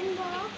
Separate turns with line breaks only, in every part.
and more.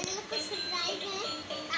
Channel को subscribe है।